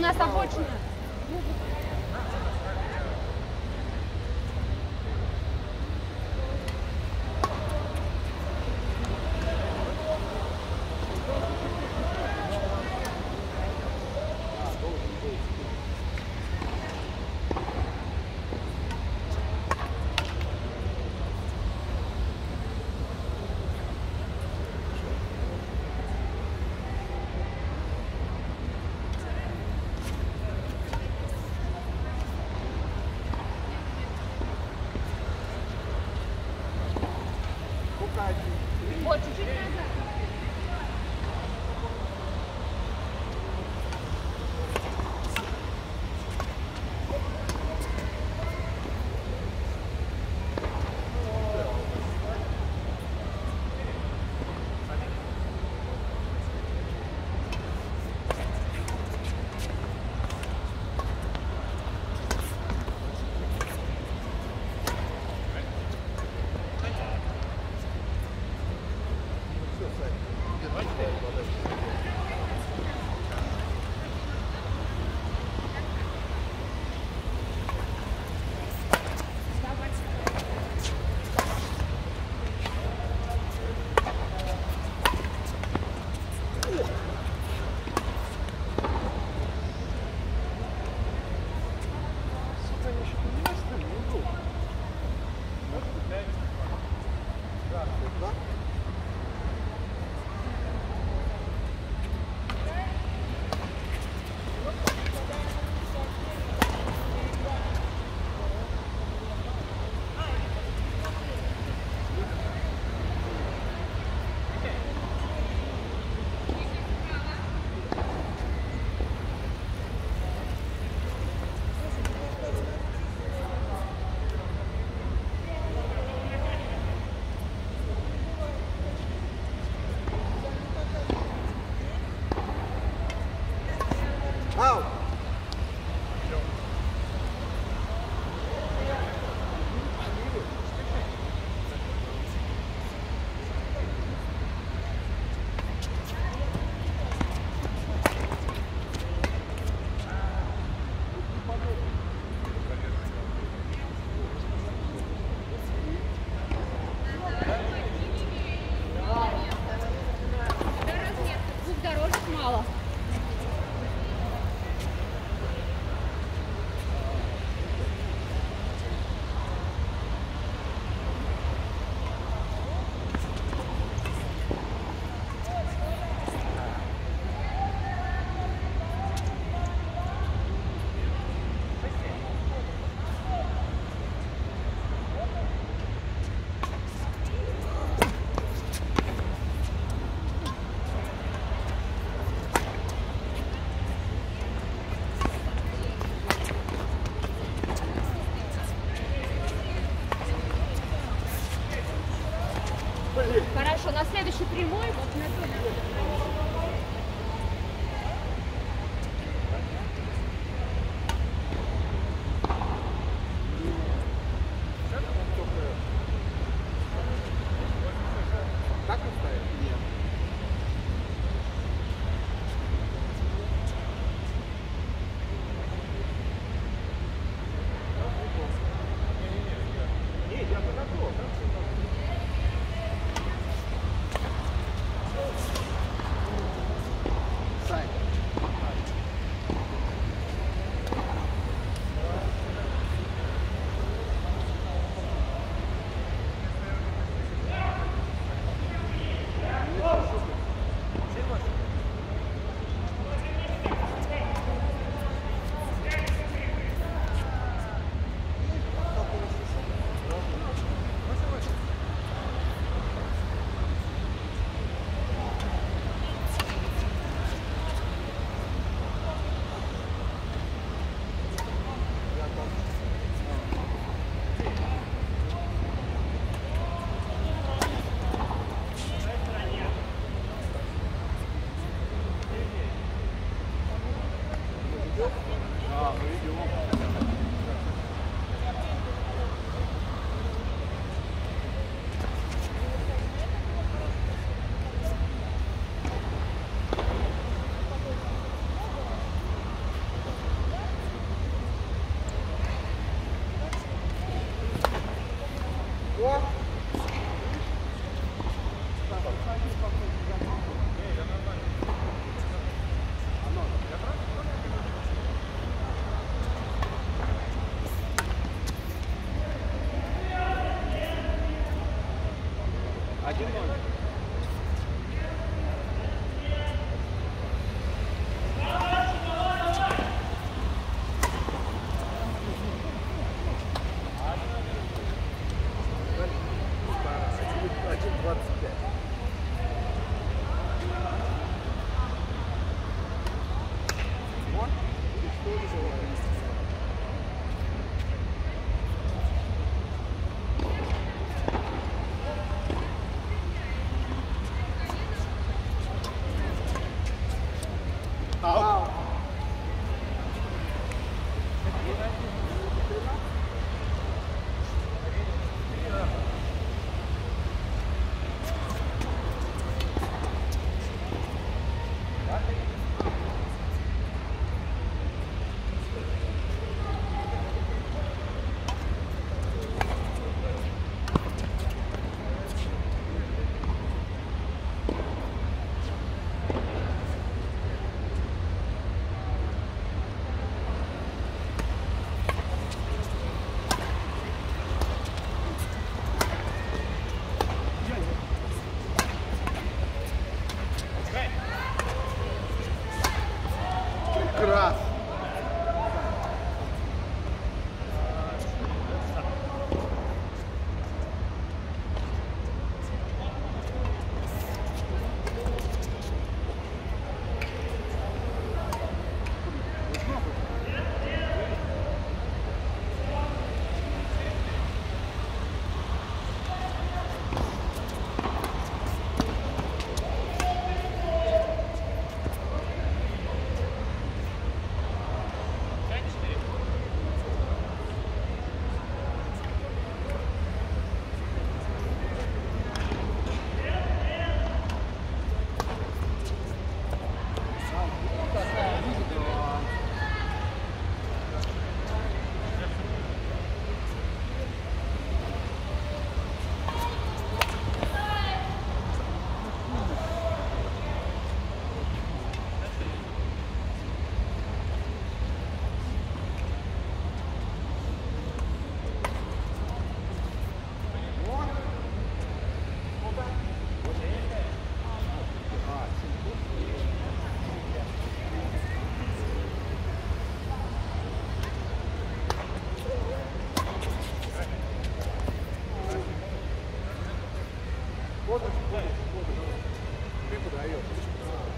nessa ponte Out. get it. Ты подаешь. Вот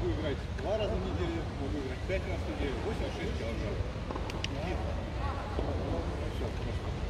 могу играть два раза в неделю, могу играть пять раз в неделю, восемь, шесть килограмм. Все, хорошо.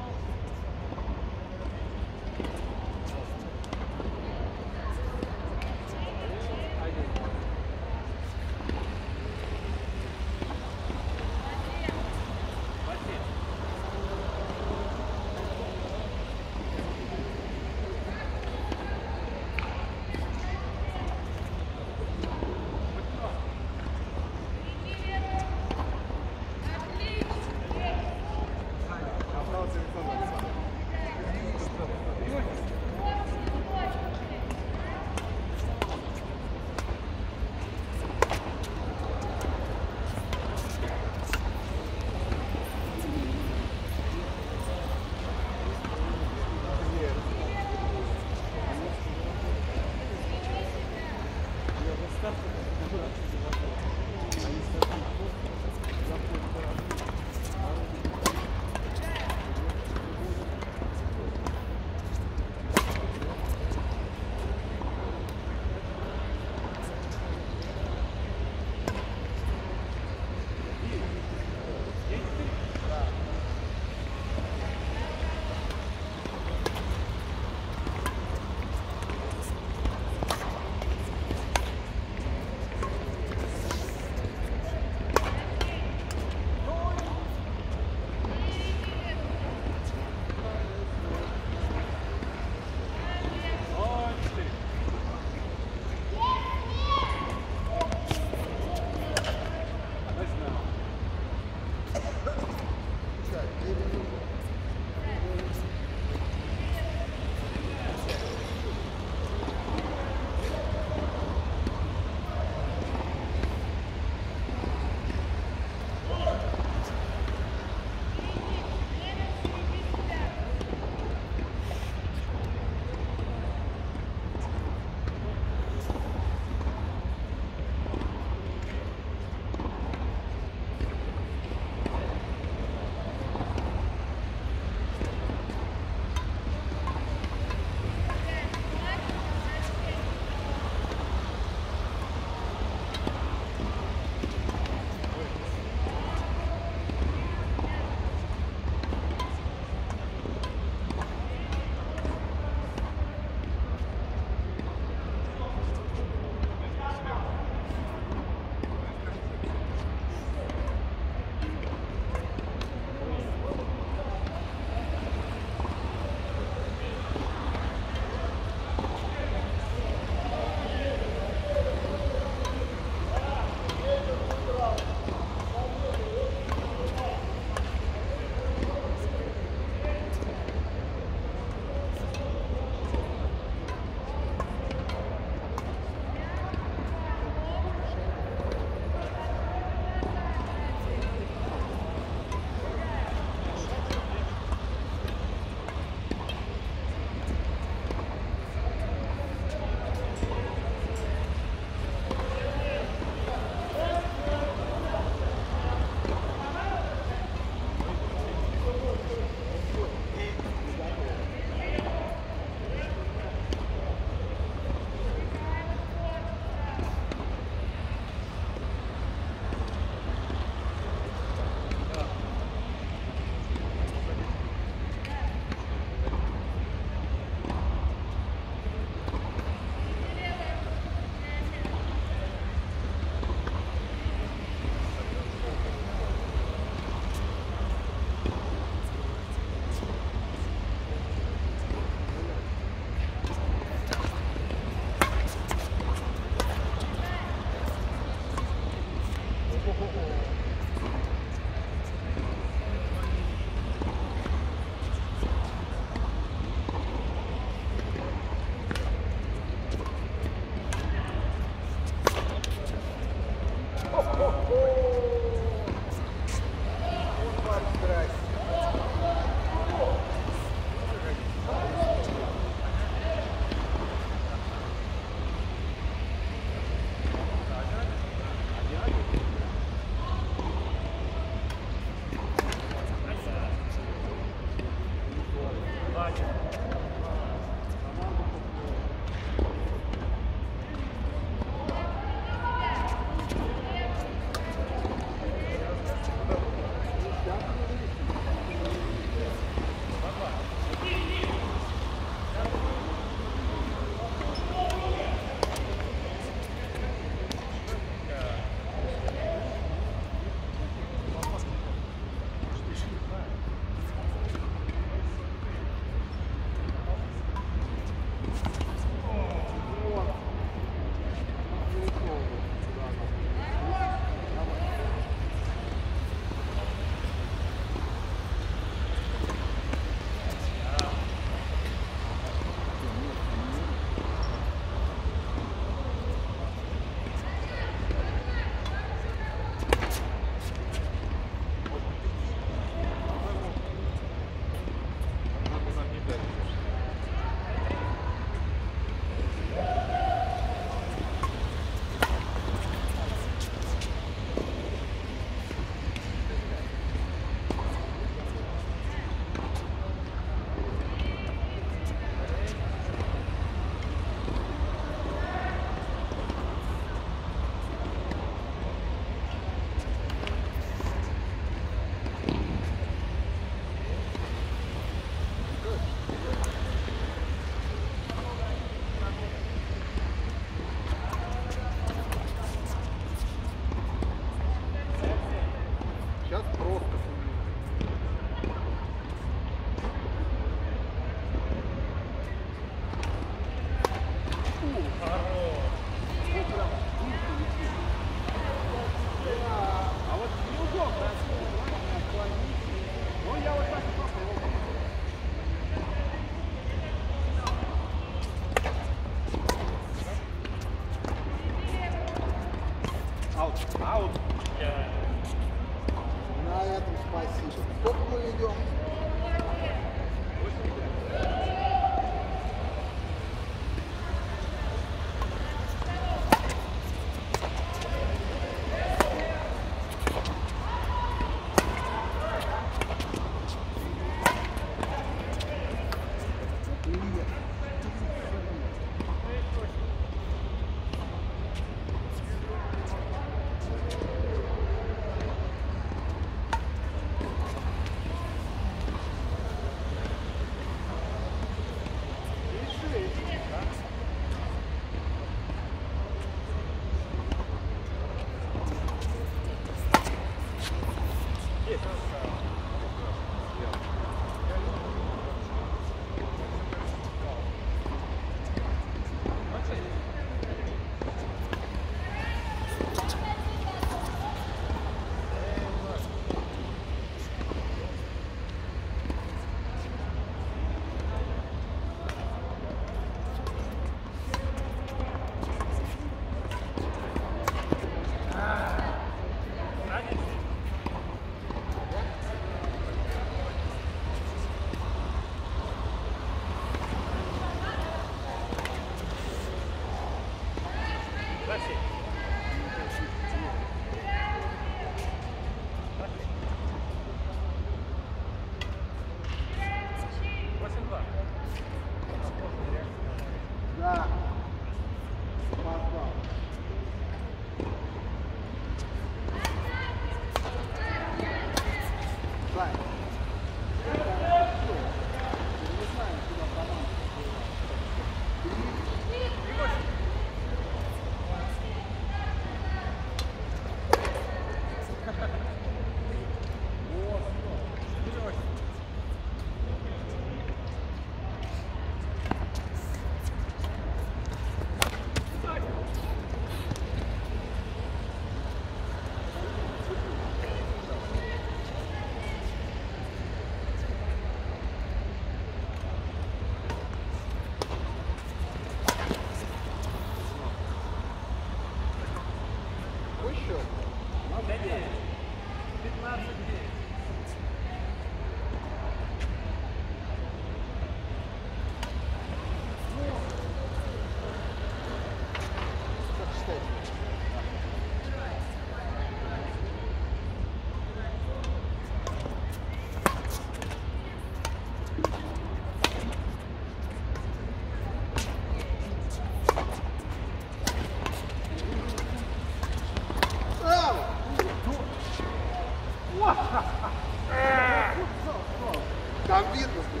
Wszystko,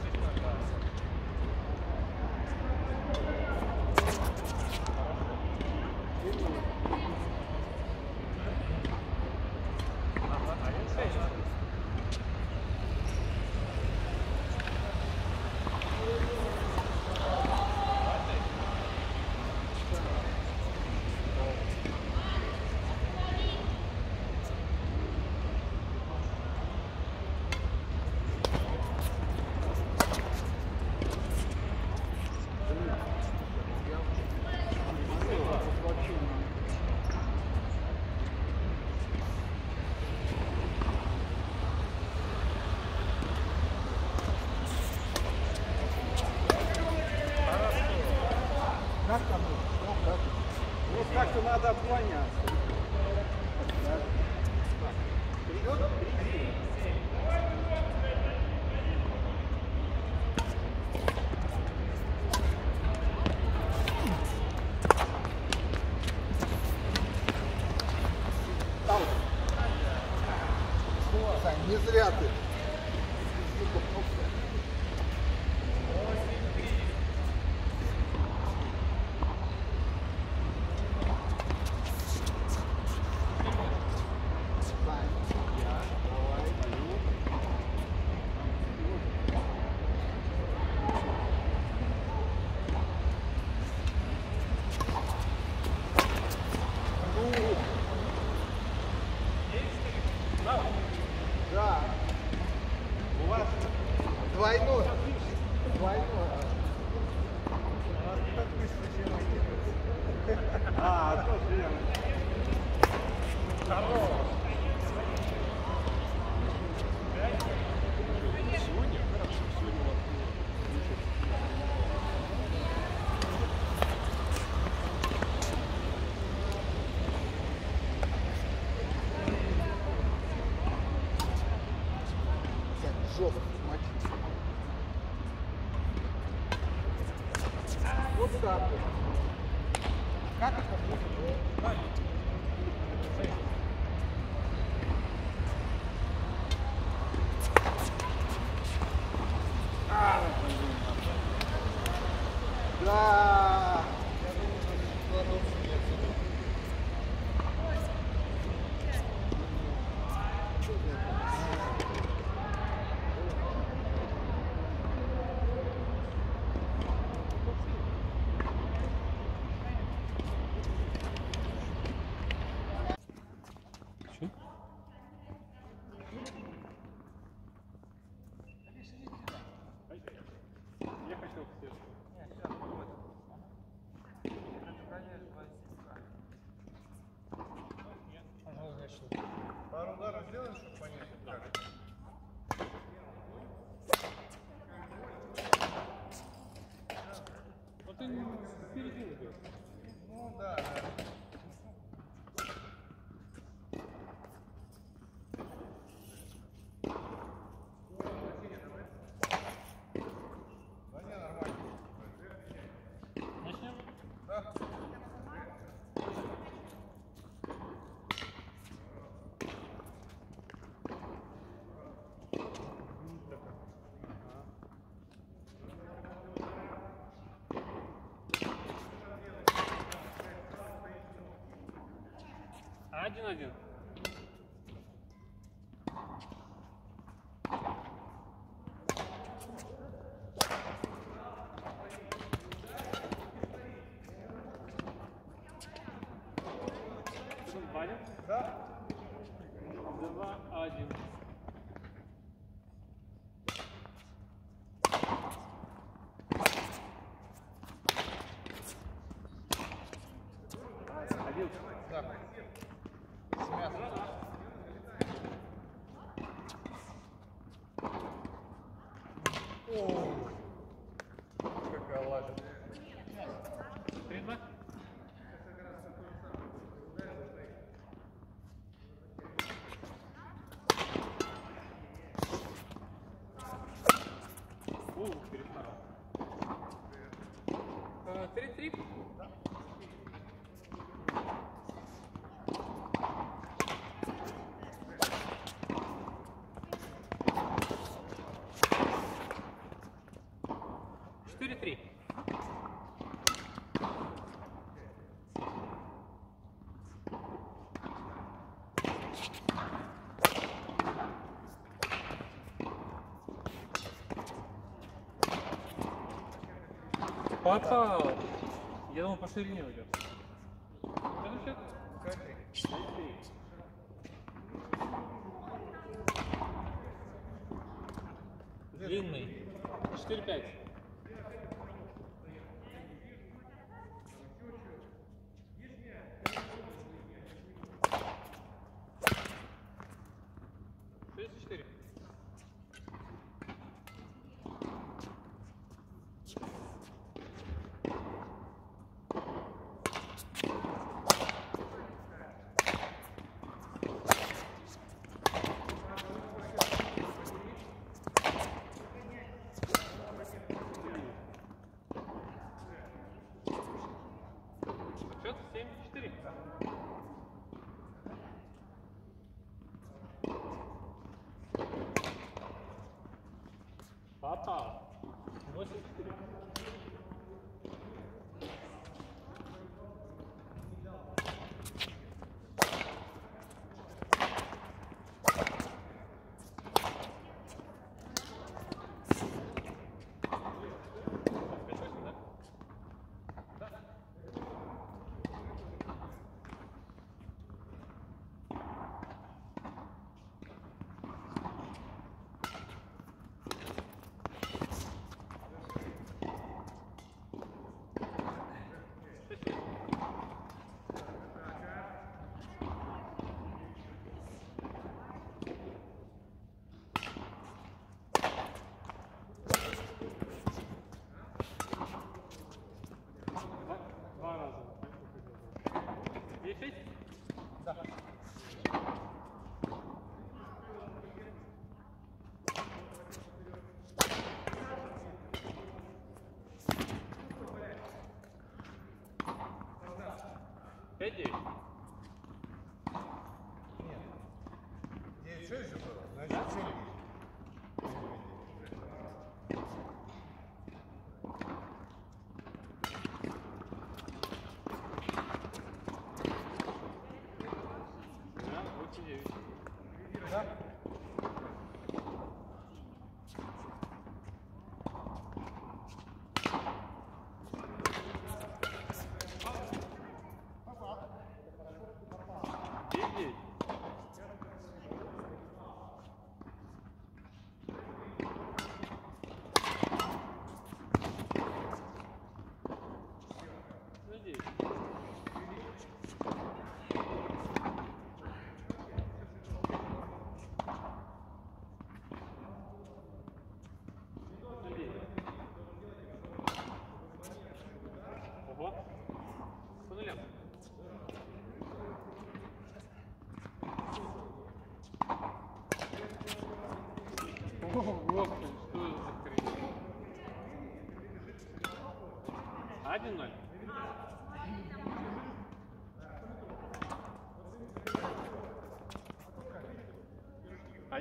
wszystko na Ну да, да не, нормально. Начнем? Да. Один-один. Папа, я думал по ширине уйдет. Сергей. Нет. Девять, шесть же.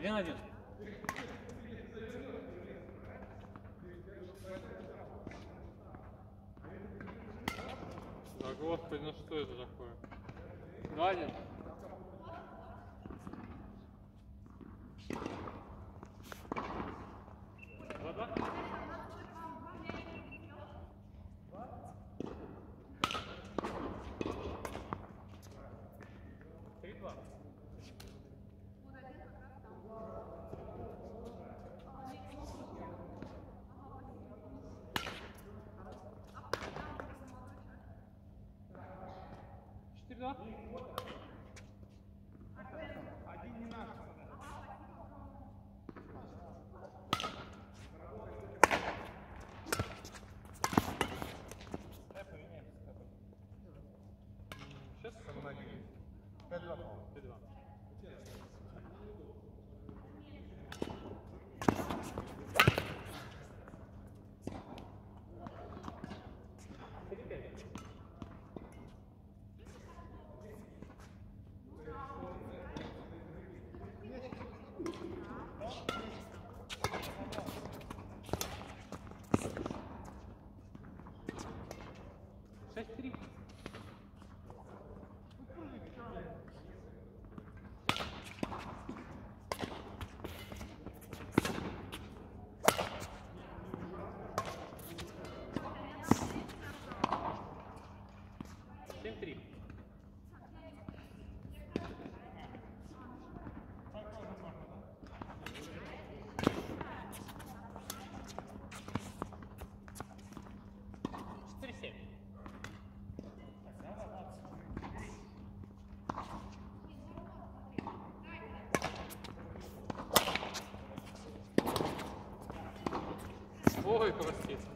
Один-один. Так, господи, ну что это такое? Два-один. Стрим. Cover City.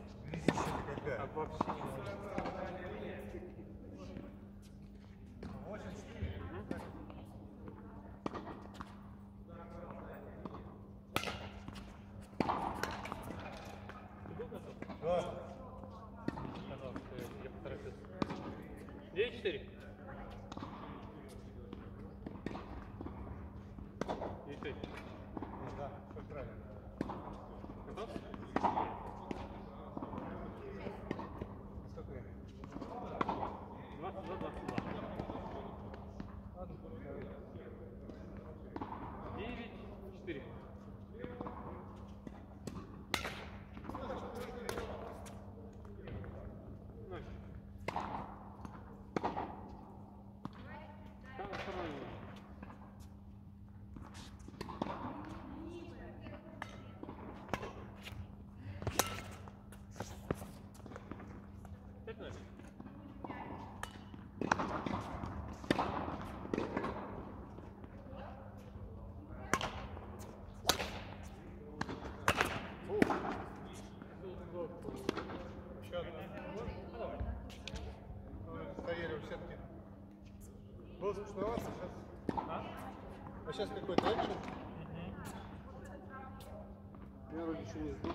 Что у вас сейчас? А? А сейчас какой-то экшен? Угу. Я вроде еще не сдул.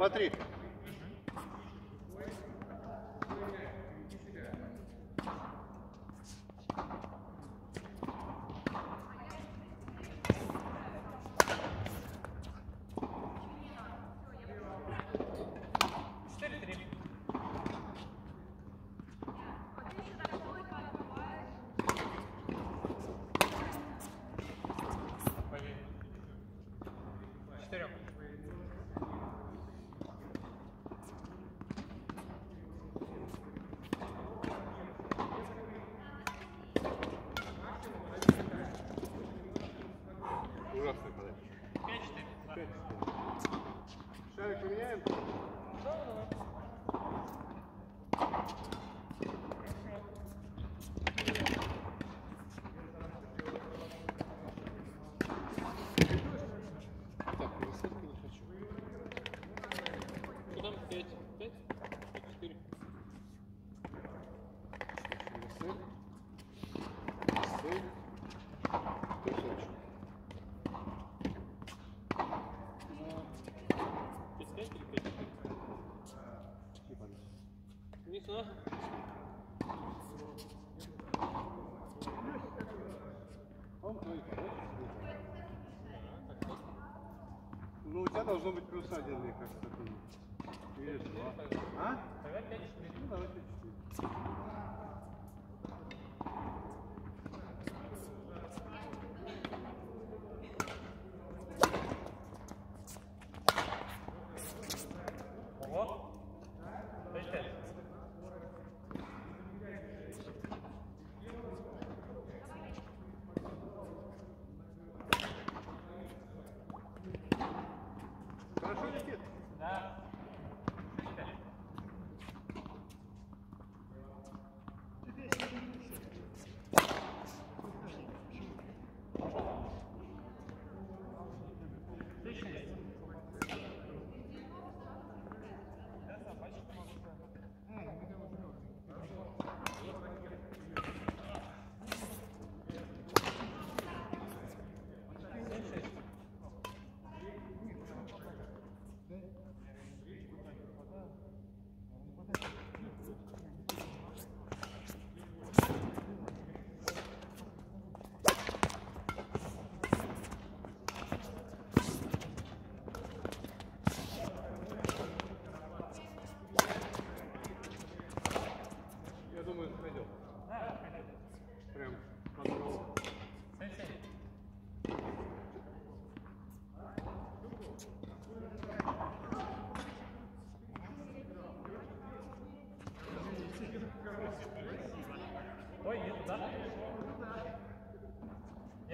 Смотри, Четвертый, подать. Пять-четыре. Шарик поменяем? Да, да. должно быть плюс один, мне кажется.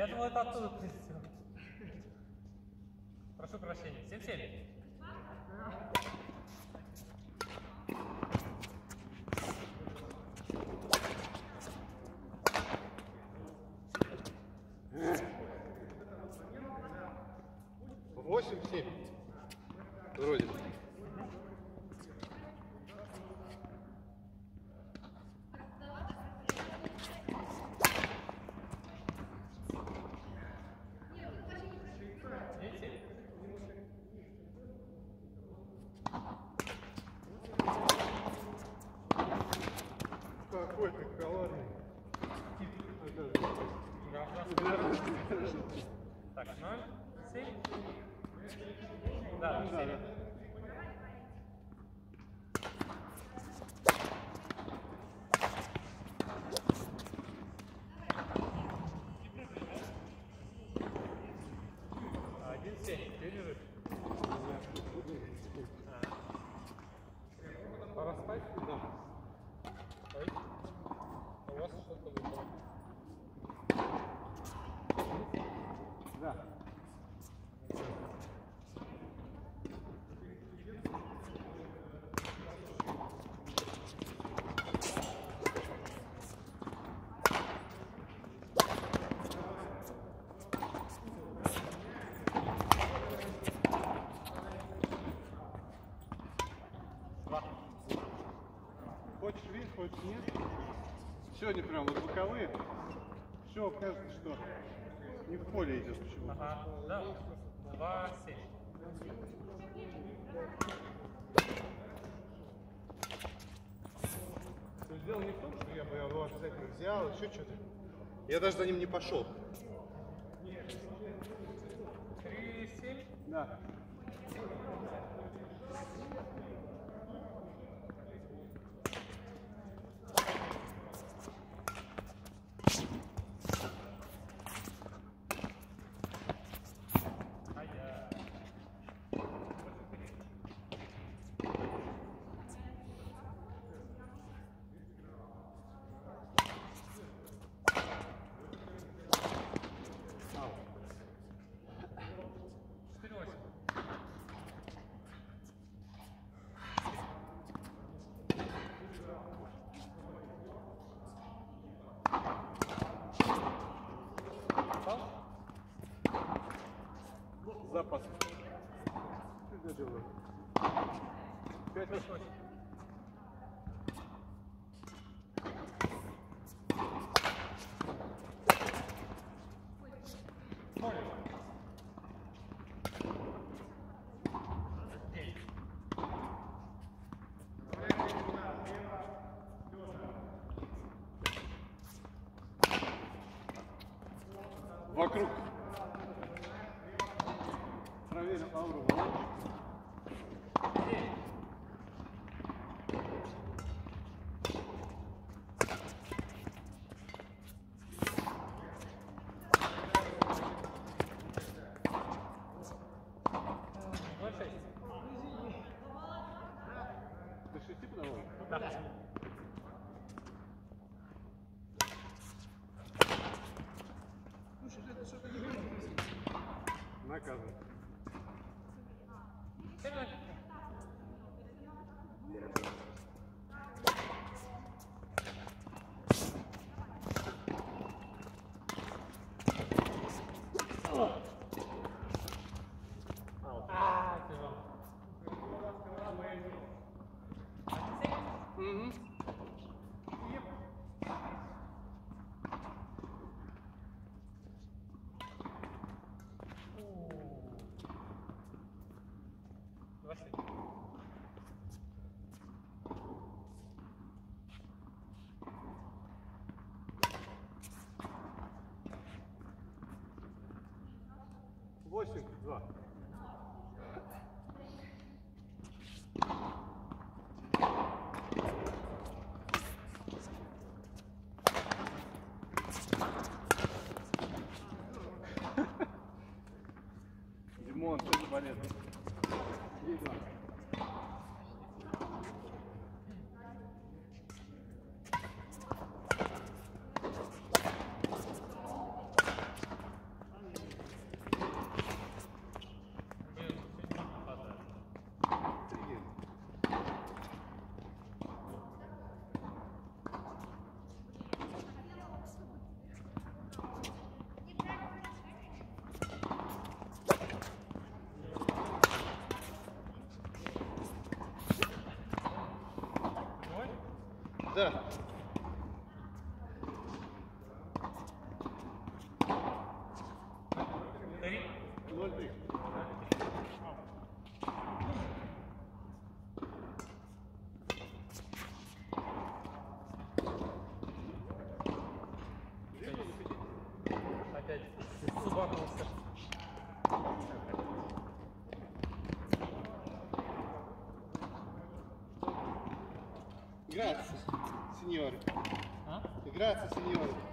Думал, это оттуда принесет. Прошу прощения. Семь, семь. Восемь, семь. Вроде. Девять, семь. Какой ты холодный. Так, ноль, семь. Да, семь. Один семь. Ты лежишь. А. Пора спать? Да. Ой. У вас что-то выпало. Да. Два. Хочешь видеть, хочешь нет. Сегодня прям вот боковые. Все, кажется, что не в поле идет почему. Ага, да. Два, семь. То дело не в том, что я бы его обязательно взял, еще что-то. Я даже за ним не пошел. Три, семь. Да. Ай-я. Четыре, восемь. Попал? Запас. Что я делаю? Пять Шесть, восемь. Ноль. Девять. Вокруг. 8-2. Димон, ты болезнь. Grazie, signore. А? Grazie, signore.